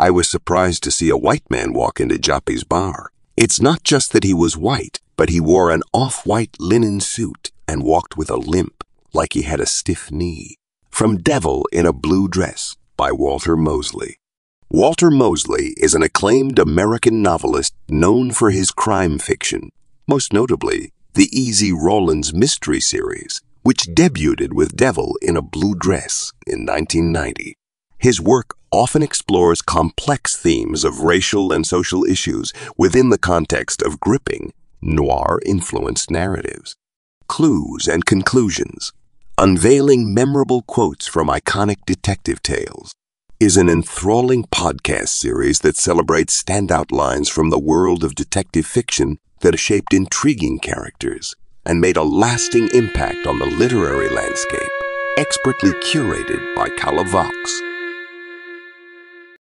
I was surprised to see a white man walk into Joppy's bar. It's not just that he was white, but he wore an off-white linen suit and walked with a limp, like he had a stiff knee. From Devil in a Blue Dress by Walter Mosley. Walter Mosley is an acclaimed American novelist known for his crime fiction, most notably the Easy Rawlins mystery series, which debuted with Devil in a Blue Dress in 1990. His work often explores complex themes of racial and social issues within the context of gripping, noir influenced narratives. Clues and conclusions, unveiling memorable quotes from iconic detective tales, is an enthralling podcast series that celebrates standout lines from the world of detective fiction that shaped intriguing characters and made a lasting impact on the literary landscape, expertly curated by Cala Vox.